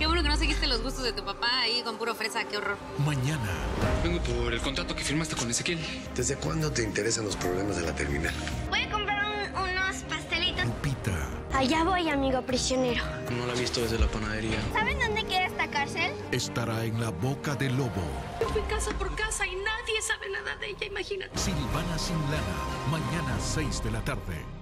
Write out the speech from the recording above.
Qué bueno que no seguiste los gustos de tu papá ahí con puro fresa, qué horror. Mañana. Vengo por el contrato que firmaste con Ezequiel. ¿Desde cuándo te interesan los problemas de la terminal? Voy a comprar unos pastelitos. Lupita. Allá voy, amigo prisionero. No la he visto desde la panadería. ¿Saben dónde queda esta cárcel? Estará en la boca del lobo. Yo fui casa por casa y nadie sabe nada de ella, imagínate. Silvana sin lana. Mañana 6 de la tarde.